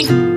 you.